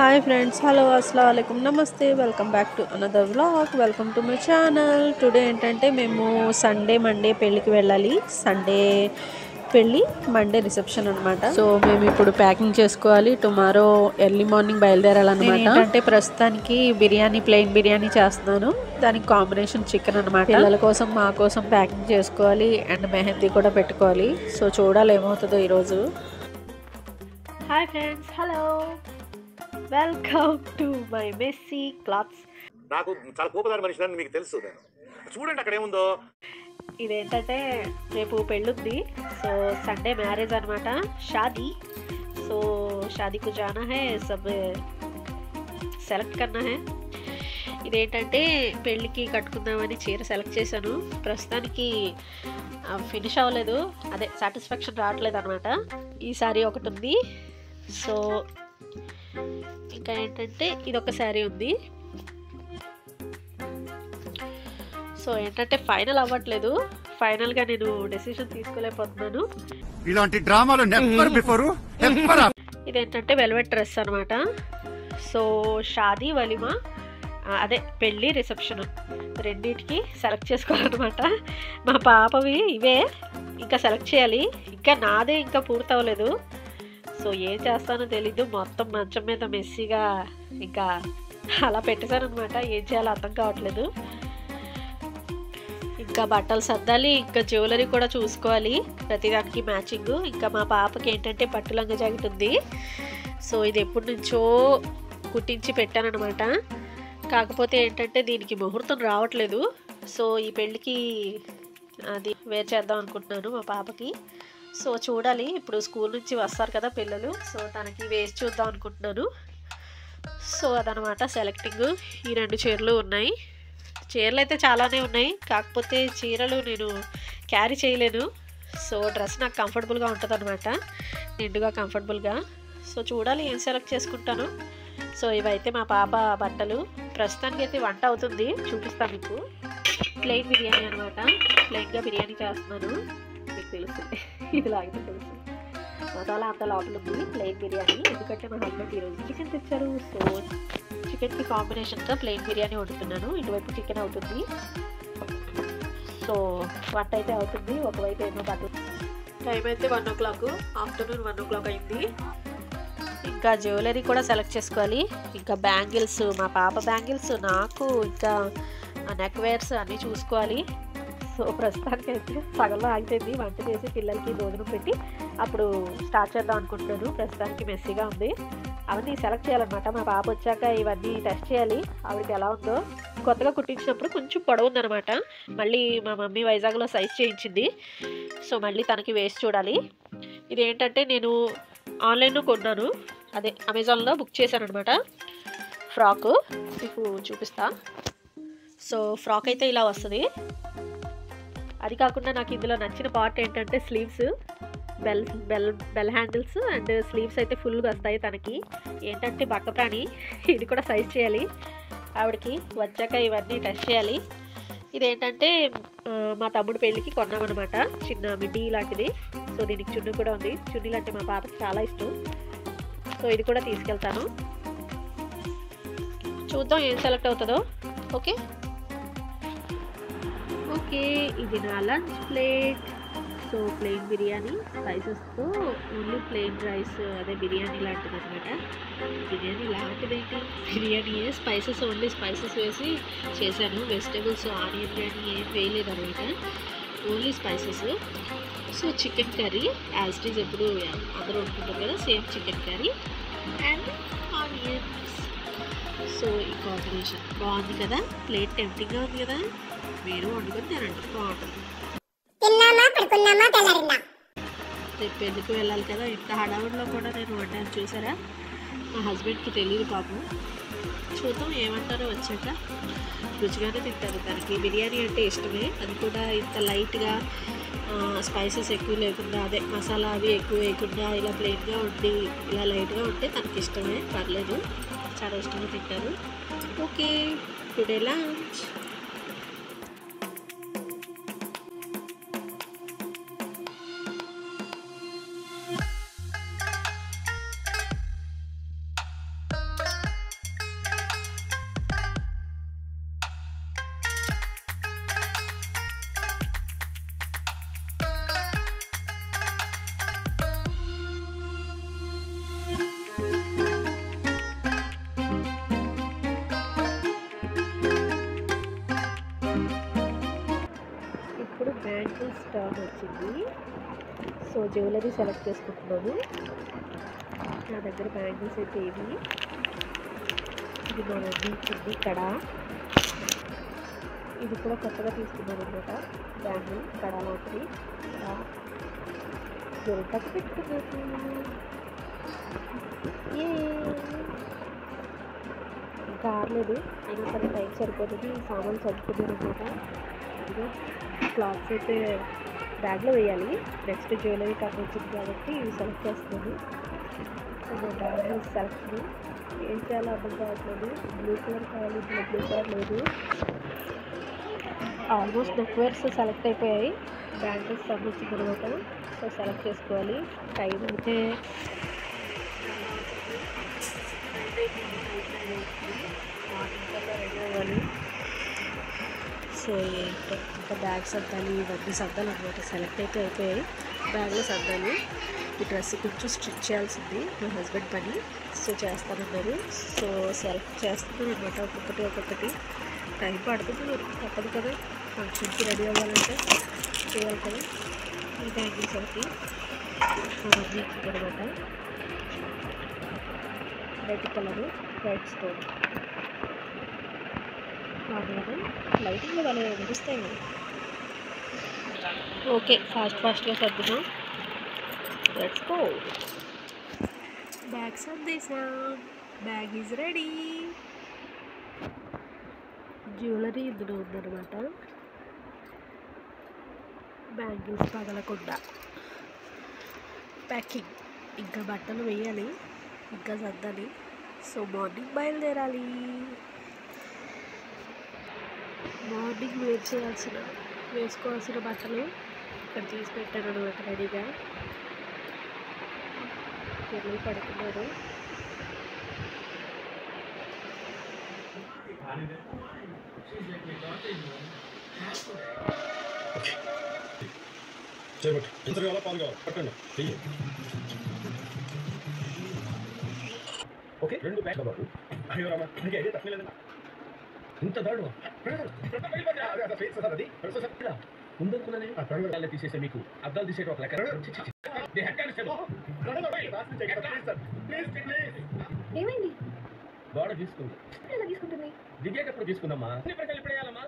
Hi friends hello అస్సలం నమస్తే welcome back to another vlog welcome to my channel today ఏంటంటే మేము Sunday Monday పెళ్ళికి వెళ్ళాలి. సండే పెళ్ళి మండే రిసెప్షన్ అనమాట సో మేము ఇప్పుడు ప్యాకింగ్ చేసుకోవాలి. టుమారో ఎర్లీ మార్నింగ్ బయలుదేరాలన్నమాట. అంటే ప్రస్తుతానికి బిర్యానీ ప్లెయిన్ బిర్యానీ చేస్తున్నాను. దానికి కాంబినేషన్ చికెన్ అనమాట పిల్లల కోసం మా కోసం ప్యాకింగ్ చేసుకోవాలి. అండ్ మెహందీ కూడా పెట్టుకోవాలి. సో చూడాలి ఏమవుతుందో ఈరోజు. Hi friends hello welcome to my messy clothes నాకు చాలా కోపదారి మనిషి మీకు తెలుసు నేను. చూడండి అక్కడ ఏముందో. ఇదేంటంటే రేపు పెళ్ళుంది. సో సండే మ్యారేజ్ అనమాట షాదీ. సో షాదీకు జానా హే సబ్ సెలెక్ట్ కన్నా హే. ఇదేంటంటే పెళ్ళికి కట్టుకుందామని చీర సెలెక్ట్ చేశాను. ప్రస్తుతానికి ఫినిష్ అవ్వలేదు. అదే సాటిస్ఫాక్షన్ రావట్లేదు అనమాట ఈ సారీ ఒకటి ఉంది. సో ఇంకా ఏంటంటే ఇదొక శారీ ఉంది. సో ఏంటంటే ఫైనల్ అవ్వట్లేదు. ఫైనల్గా నేను డెసిషన్ తీసుకోలేకపోతున్నాను. ఇలాంటి డ్రామాలు నెవర్ బిఫోర్ ఎవ్వర్ ఇదేంటంటే వెల్వెట్ డ్రెస్ అనమాట సో షాదీ వలిమా అదే పెళ్ళి రిసెప్షన్ రెండింటికి సెలెక్ట్ చేసుకోవాలన్నమాట. మా పాపవి ఇవే ఇంకా సెలెక్ట్ చేయాలి. ఇంకా నాదే ఇంకా పూర్తవలేదు సో ఏం చేస్తానో తెలీదు. మొత్తం మంచం మీద మెస్సీగా ఇంకా అలా పెట్టేశాను అనమాట ఏం చేయాలో అర్థం కావట్లేదు. ఇంకా బట్టలు సర్దాలి ఇంకా జ్యువెలరీ కూడా చూసుకోవాలి ప్రతిదానికి మ్యాచింగ్. ఇంకా మా పాపకి ఏంటంటే పట్టు లంగ జాకెట్ ఉంది. సో ఇది ఎప్పటి నుంచో కుట్టించి పెట్టానమాట కాకపోతే ఏంటంటే దీనికి ముహూర్తం రావట్లేదు. సో ఈ పెళ్ళికి అది వేర్ చేద్దాం అనుకుంటున్నాను మా పాపకి. సో చూడాలి. ఇప్పుడు స్కూల్ నుంచి వస్తారు కదా పిల్లలు. సో తనకి వేసి చూద్దాం అనుకుంటున్నాను. సో అదనమాట సెలెక్టింగ్. ఈ రెండు చీరలు ఉన్నాయి. చీరలు అయితే చాలానే ఉన్నాయి. కాకపోతే చీరలు నేను క్యారీ చేయలేను. సో డ్రెస్ నాకు కంఫర్టబుల్గా ఉంటుంది అనమాట నిండుగా కంఫర్టబుల్గా. సో చూడాలి ఏం సెలెక్ట్ చేసుకుంటాను. సో ఇవైతే మా పాప బట్టలు. ప్రస్తుతానికి అయితే వంట అవుతుంది. చూపిస్తాను మీకు. ప్లెయిన్ బిర్యానీ అనమాట. ప్లెయిన్గా బిర్యానీ చేస్తున్నాను. మీకు తెలుస్తుంది ఇది లాగితే తెలుసు. మసాలా అంత లోపల ఉంది ప్లెయిన్ బిర్యానీ. ఎందుకంటే మా హస్బెండ్ ఈరోజు చికెన్ తెచ్చారు. సో చికెన్కి కాంబినేషన్గా ప్లెయిన్ బిర్యానీ వండుతున్నాను. ఇటువైపు చికెన్ అవుతుంది. సో వంట అయితే అవుతుంది. ఒకవైపు ఏమో బట్టలు టైం అయితే one o'clock afternoon one o'clock అయింది. ఇంకా జ్యువెలరీ కూడా సెలెక్ట్ చేసుకోవాలి. ఇంకా బ్యాంగిల్స్ మా పాప బ్యాంగిల్స్ నాకు ఇంకా నెక్ వేర్స్ అన్నీ చూసుకోవాలి. సో ప్రస్తుతానికి అయితే సగంలో ఆగిపోయింది. వంట చేసి పిల్లలకి భోజనం పెట్టి అప్పుడు స్టార్ట్ చేద్దాం అనుకుంటున్నాను ప్రస్తుతానికి మెస్సీగా ఉంది. అవన్నీ సెలెక్ట్ చేయాలన్నమాట. మా పాప వచ్చాక ఇవన్నీ టెస్ట్ చేయాలి. ఆవిడకి ఎలా ఉందో కొత్తగా కుట్టించినప్పుడు కొంచెం పొడవు ఉందన్నమాట. మళ్ళీ మా మమ్మీ వైజాగ్లో సైజ్ చేయించింది. సో మళ్ళీ తనకి వేసి చూడాలి. ఇది ఏంటంటే నేను ఆన్లైన్లో కొన్నాను. అదే అమెజాన్లో బుక్ చేశాను అనమాట ఫ్రాక్. మీకు చూపిస్తా. సో ఫ్రాక్ అయితే ఇలా వస్తుంది. అది కాకుండా నాకు ఇందులో నచ్చిన పార్ట్ ఏంటంటే sleeves bell bell bell handles and sleeves అయితే ఫుల్గా వస్తాయి తనకి. ఏంటంటే బక్క ప్రాణి ఇది కూడా సైజ్ చేయాలి. ఆవిడకి వచ్చాక ఇవన్నీ టెస్ట్ చేయాలి. ఇదేంటంటే మా తమ్ముడు పెళ్ళికి కొన్నామన్నమాట చిన్న మిడ్డీ లాంటిది. సో దీనికి చున్నీ కూడా ఉంది. చున్నీలు అంటే మా పాపకి చాలా ఇష్టం. సో ఇది కూడా తీసుకెళ్తాను. చూద్దాం ఏం సెలెక్ట్ అవుతుందో. ఓకే? ఓకే ఇది నా lunch plate. So plain biryani స్పైసెస్తో only plain rice అదే బిర్యానీ లాంటిది అనమాట బిర్యానీ లాంటిదేంటి? బిర్యానీ స్పైసెస్ ఓన్లీ స్పైసెస్ వేసి చేశాను. వెజిటేబుల్స్ ఆనియన్ కానీ ఏం వేయలేదు అనమాట only spices. So chicken curry as it is ఎప్పుడు అందరూ వండుకుంటారు కదా same chicken curry and onions. So ఈ కాంబినేషన్ బాగుంది కదా? ప్లేట్ టెంప్టింగ్గా ఉంది కదా? మీరు వండుకొని తినండి. బాగుంటుంది తిన్నామా? పడుకున్నామా? తెల్లారిందా? రేపు ఎందుకు వెళ్ళాలి కదా? ఇంత హడావుడిలో కూడా నేను వండాను. చూసారా? మా హస్బెండ్కి తెలియదు పాపం. చూద్దాం ఏమంటారో వచ్చాక. రుచిగానే తింటారు తనకి. బిర్యానీ అంటే ఇష్టమే. అది కూడా ఇంత లైట్గా స్పైసెస్ ఎక్కువ లేకుండా అదే మసాలా అవి ఎక్కువ వేయకుండా ఇలా ప్లెయిన్గా ఉండి ఇలా లైట్గా ఉంటే తనకి ఇష్టమే. పర్లేదు. చాలా ఇష్టంగా తింటారు. ఓకే. Today lunch. ఇప్పుడు బ్యాంగిల్ టర్న్ వచ్చింది. సో జ్యువెలరీ సెలెక్ట్ చేసుకుంటున్నాను. నా దగ్గర బ్యాంగిల్స్ అయితే ఇవి ఇది మా బీచ్ ఇచ్చింది ఇక్కడ. ఇది కూడా కొత్తగా తీసుకున్నాను అనమాట బ్యాంగిల్ కడ లాంటిది ఇక్కడ పెట్టుకున్నాను ఏ ఇంకా ఆరలేదు అయినా సరే టైం సరిపోతుంది. సామాన్లు సర్దుకున్నాను అనమాట ఇదిగో క్లాత్స్ అయితే బ్యాగ్లో వేయాలి. నెక్స్ట్ జ్యువెలరీ కట్ వచ్చింది కాబట్టి ఇవి సెలెక్ట్ చేస్తుంది సో బ్యాగ్ సెలెక్ట్ ఏం చేయాలో అర్థం కావట్లేదు. బ్లూ కలర్ కావాలి బ్లూ కలర్ లేదు. ఆల్మోస్ట్ నెక్వేర్స్ సెలెక్ట్ అయిపోయాయి. బ్యాంగిల్స్ సంబంధించిన అనమాట సో సెలెక్ట్ చేసుకోవాలి. టైం అయితే మార్నింగ్ కల్లా రెడీ అవ్వాలి. సో ఇంకా బ్యాగ్ సర్దాలి ఇవన్నీ సర్దాలి అనమాట. సెలెక్ట్ అయితే అయిపోయాయి. బ్యాగ్లో సర్దాలి. ఈ డ్రెస్ కొంచెం స్టిచ్ చేయాల్సింది. మా హస్బెండ్ పని. సో చేస్తానన్నారు సో సెలెక్ట్ చేస్తున్నారు అనమాట. ఒక్కొక్కటి ఒక్కొక్కటి. టైం పడుతుంది తప్పదు కదా. ఫంక్షన్కి రెడీ అవ్వాలంటే చేయాలి కదా. ఈ బ్యాంగిల్స్ ఒకటి మా అనమాట. రెడ్ కలరు వైట్ స్టోన్ మాట్లాడదు లైటింగ్ వాళ్ళు కనిపిస్తాయి ఓకే ఫాస్ట్ ఫాస్ట్గా సర్దుదాం లెట్స్ గో బ్యాగ్ సర్దేశాం బ్యాగ్ ఈజ్ రెడీ జ్యువెలరీ ఇందులో ఉందన్నమాట. బ్యాంగిల్స్ పగలకుండా. ప్యాకింగ్ ఇంకా బట్టలు వేయాలి. ఇంకా సర్దాలి. సో మార్నింగ్ బయలుదేరాలి. మార్నింగ్ వేర్ చేయాల్సిన వేసుకోవాల్సిన బట్టలు ఇక్కడ తీసి పెట్టాను అనమాట రెడీగా. పిల్లలు పడుకున్నారు ఓకే. రెండు ప్యాక్ బాబు. అయ్యో రామా నీకు అయితే తక్కువ లేదన్నా ఇంత దాడు అది ఉందనుకున్నానే అద్దాలు తీసేసే మీకు అద్దాలు తీసేట ఒక కానిస్టేబుల్. ఏమైంది? గోడ తీసుకుంది దిగేటప్పుడు తీసుకుందమ్మా ఇప్పుడే వేయాలమ్మా?